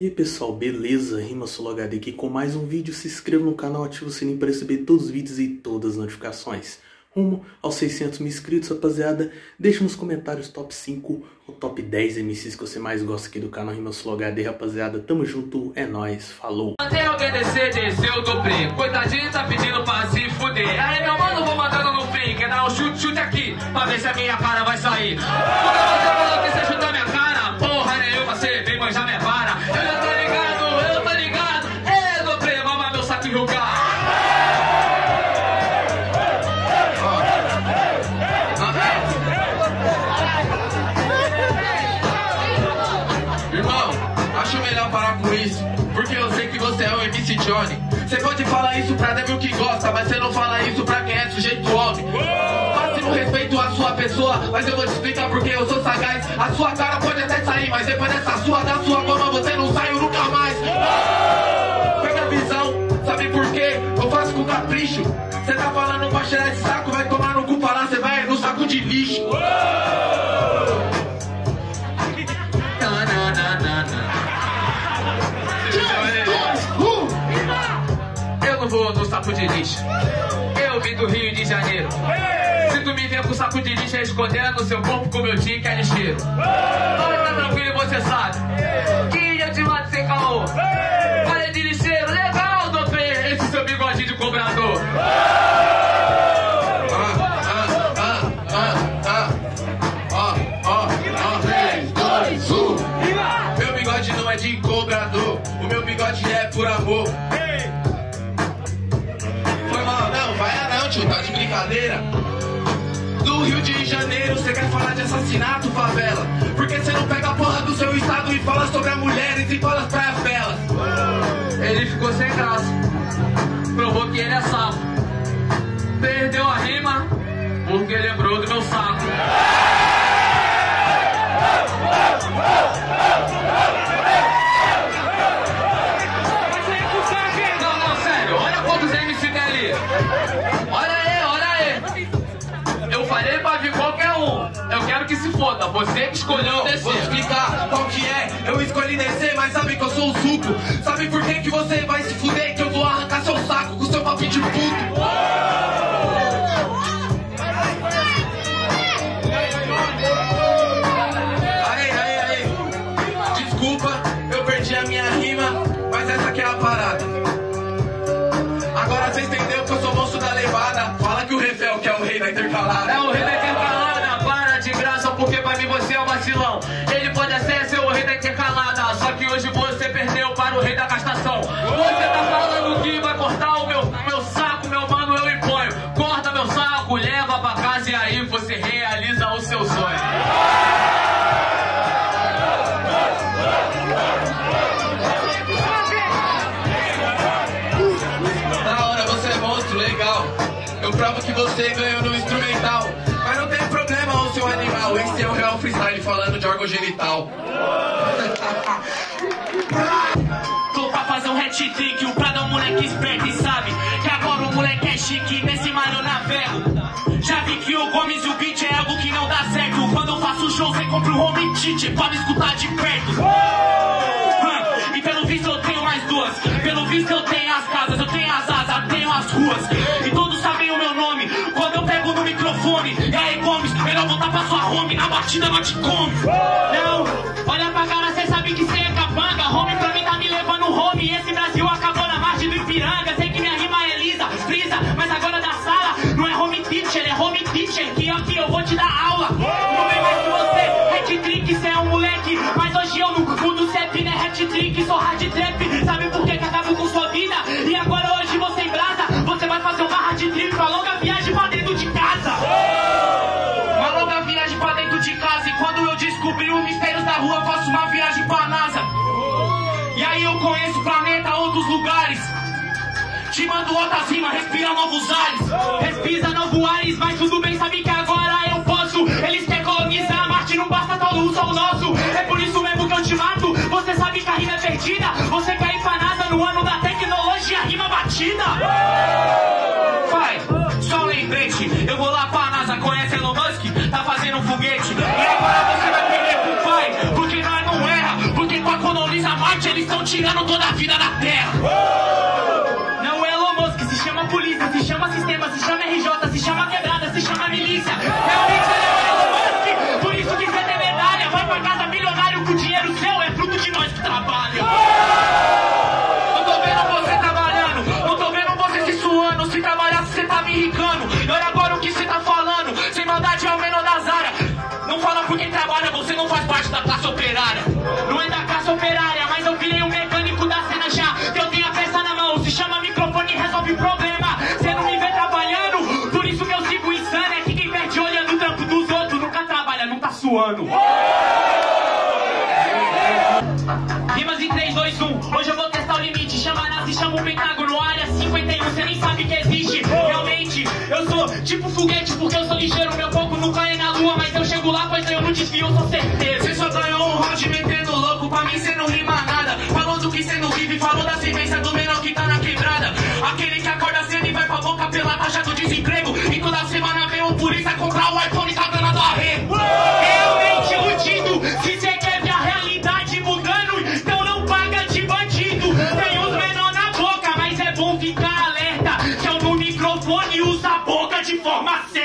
E aí pessoal, beleza? Rima HD aqui com mais um vídeo. Se inscreva no canal, ative o sininho para receber todos os vídeos e todas as notificações. Rumo aos 600 mil inscritos, rapaziada. Deixa nos comentários top 5 ou top 10 MCs que você mais gosta aqui do canal Rima HD, rapaziada. Tamo junto, é nóis, falou. Até alguém descer, desceu do primo. Coitadinho tá pedindo pra se fuder. Aí meu mano, vou mandando no fim. Quer dar um chute, chute aqui, pra ver se a minha cara vai sair. Melhor parar com isso. Porque eu sei que você é o MC Johnny. Você pode falar isso pra devil que gosta, mas você não fala isso pra quem é sujeito homem. Máximo respeito à sua pessoa, mas eu vou te explicar porque eu sou sagaz. A sua cara pode até sair, mas depois dessa sua, da sua goma, você não sai nunca mais. Pega a visão, sabe por quê? Eu faço com capricho. Você tá falando pra cheirar esse saco, vai tomar saco de lixo. Eu vim do Rio de Janeiro. Se tu me ver com saco de lixo escondendo seu corpo como eu tinha que é lixeiro. Mas tá tranquilo, você sabe. Que Do Rio de Janeiro, você quer falar de assassinato, favela? Porque você não pega a porra do seu estado e fala sobre as mulheres e fala as praias belas. Ele ficou sem graça. Provou que ele é sapo. Perdeu a rima porque lembrou do meu saco. Escolheu vou explicar qual que é. Eu escolhi descer, mas sabe que eu sou o suco. Sabe por que, que você vai se fuder? Que eu vou arrancar seu saco com seu papinho de puto. Aí, aí, aí. Desculpa, eu perdi a minha rima, mas essa aqui é a parada. Agora você entendeu que eu sou monstro da levada. Fala que o Refel que é o rei da intercalada. É o rei você ganhou no instrumental. Mas não tem problema, ô seu animal. Esse é o real freestyle falando de órgão genital. Tô pra fazer um hat-trick, o Prado é um moleque esperto e sabe Que agora o moleque é chique, nesse mar eu navego Já vi que o Gomes e o beat é algo que não dá certo Quando eu faço show, cê compra um home tite pra me escutar de perto batida não te come. Não, olha pra cara, cê sabe que cê é capanga. Home pra mim tá me levando home. Esse Brasil acabou na margem do Ipiranga. Sei que minha rima é lisa, frisa Mas agora da sala. Não é home teacher É home teacher, que aqui eu vou te dar aula. Não é mais que você, hat-trick, cê é um moleque. Mas hoje eu no mundo CEP, né hat-trick Sou hard Conheço o planeta, outros lugares. Te mando outras rimas, respira novos ares. Respira novos ares, mas tudo bem Sabe que agora eu posso. Eles querem colonizar Marte, não basta todo só o nosso. É por isso mesmo que eu te mato. Você sabe que a rima é perdida. Você quer ir pra NASA no ano da tecnologia Rima batida. Vai, só lembrete Eu vou lá pra vida da terra. Suando. Rimas em 3, 2, 1. Hoje eu vou testar o limite. Chama na se chama o Pentágono, área 51. Você nem sabe que existe. Realmente, eu sou tipo foguete porque eu sou ligeiro. Meu foco nunca é na lua, mas eu chego lá, pois eu não desvio, eu sou certeiro. Você só ganhou um round metendo louco, pra mim cê não rima nada. Falou do que cê não vive, falou da vivência do menor que tá na quebrada. Aquele que acorda cedo e vai pra boca pela taxa do desemprego. Boca de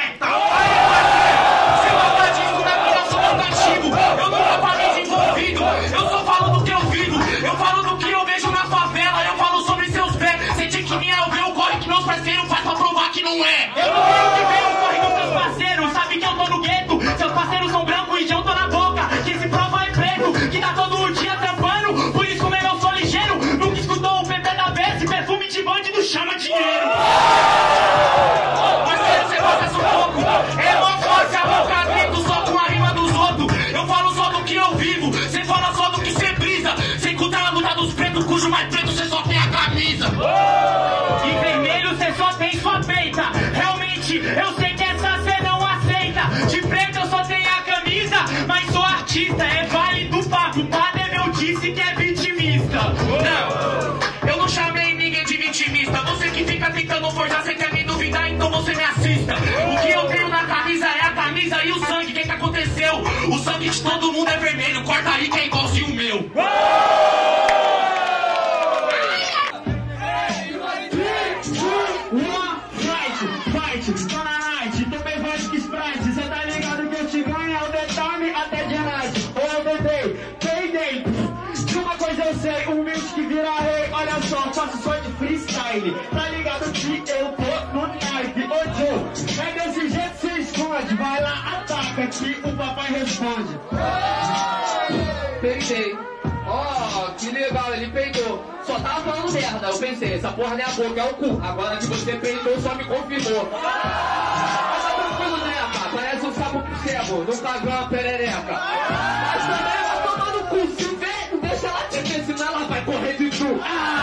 Eu sei que essa cê não aceita. De preto eu só tenho a camisa, mas sou artista. É válido o papo. Padre eu disse que é vitimista. Não, eu não chamei ninguém de vitimista. Você que fica tentando forjar, você quer me duvidar, então você me assista. O que eu tenho na camisa é a camisa e o sangue. O que, que aconteceu? O sangue de todo mundo é vermelho. Corta aí que é igualzinho o meu. Freestyle, tá ligado que eu tô no naipe, ô Joe, é desse jeito cê esconde, vai lá, ataca que o papai responde. Peidei. Ó, que legal, ele peidou. Só tava falando merda. Eu pensei, essa porra não é a boca, é o cu. Agora que você peidou, só me confirmou. Mas tá tranquilo, né, cara? Parece um sapo cego, nunca viu uma perereca. Mas também vai tomar no cu. Se vê, deixa ela te ver, senão ela vai correr de tu. Se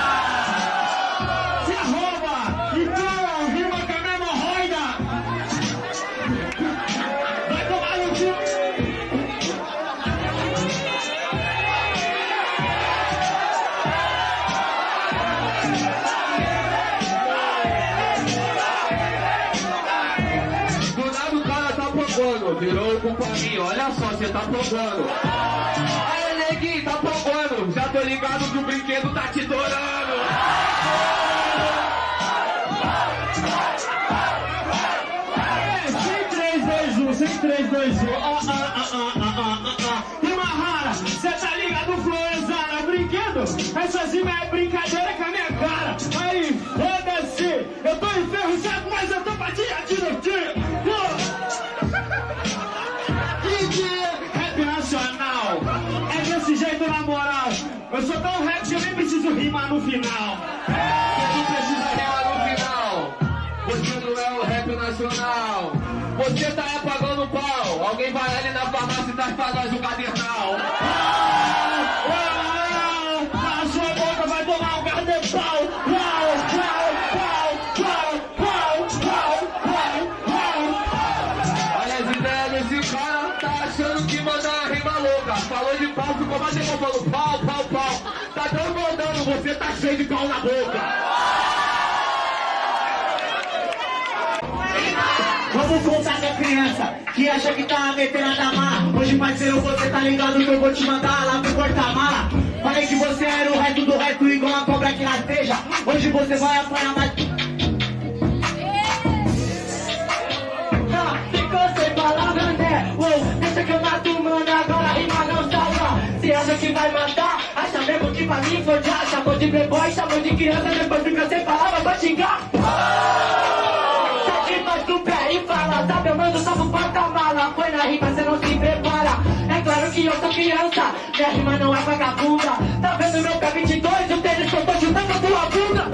provando, virou culpa minha, olha só, você tá provando. Aí, neguinho, tá provando, já tô ligado que o brinquedo tá te dorando. Sem 3, 2, 1, sem 3, 2, 1. Ah, ah, ah, ah, ah, ah, ah. Rima rara, cê tá ligado, Florenzana? Brinquedo? Essas rimas é brincadeira com a minha cara. Aí, foda-se. Eu tô enferrujado, mas eu tô pra te divertir. No final. Você precisa rimar no final. Você não é o rap nacional. Você tá é pagando pau. Alguém vai ali na farmácia e traz pra nós o cadernal. Você tá cheio de pau na boca. Vamos contar a criança que acha que tá metendo a mar. Hoje, parceiro, você tá ligado que eu vou te mandar lá pro porta-mala. Falei que você era o resto do resto igual a cobra que rasteja. Hoje você vai apanhar mais. Já. Chamou de playboy, chamou de criança, depois fica sem palavras pra xingar. Sete nós do pé e fala, sabe, eu mando só pro porta-mala. Foi na rima, cê não se prepara. É claro que eu sou criança, minha rima não é vagabunda. Tá vendo meu pé 22, o tênis que eu tô chutando a tua bunda?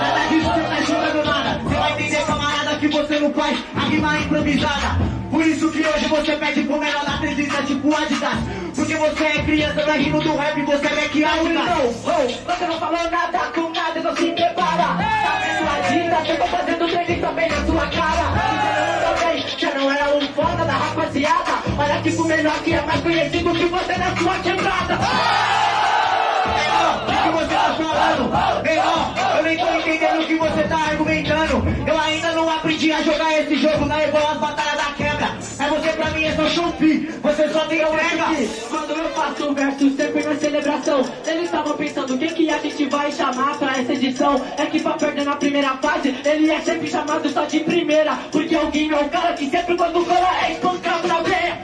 Nada disso você tá jogando nada. Você vai entender, camarada, que você não faz a rima é improvisada. Por isso que hoje você pede pro menor da presença tipo Adidas. Porque você é criança, não é rimo do rap, você é Não, Adidas. oh, você não falou nada com nada, não se prepara. Tá vendo a dita, eu tô fazendo treino também na sua cara. Você também já não era um foda da rapaziada. Olha tipo menor que é mais conhecido que você na sua quebrada. Você pra mim é só chupi, você só tem entrega. Quando eu faço um verso sempre na celebração Eles estavam pensando quem que a gente vai chamar pra essa edição É que pra perder na primeira fase Ele é sempre chamado só de primeira Porque alguém é o cara que sempre quando cola é espancado na veia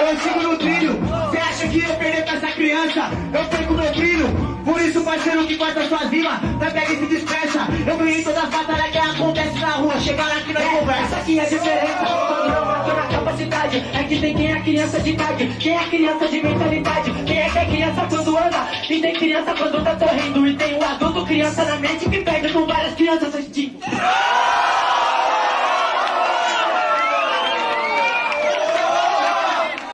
Eu sigo no trilho. Você acha que eu perder pra essa criança? Eu perco meu brilho. Por isso, parceiro que corta sua rima, vai pega e se dispersa. Eu ganhei todas as batalhas que acontecem na rua. Chegaram aqui na Essa conversa. aqui é a diferença É que tem quem é criança de idade Quem é criança de mentalidade Quem é que é criança quando anda E tem criança quando tá sorrindo E tem o adulto criança na mente Que perde com várias crianças assistindo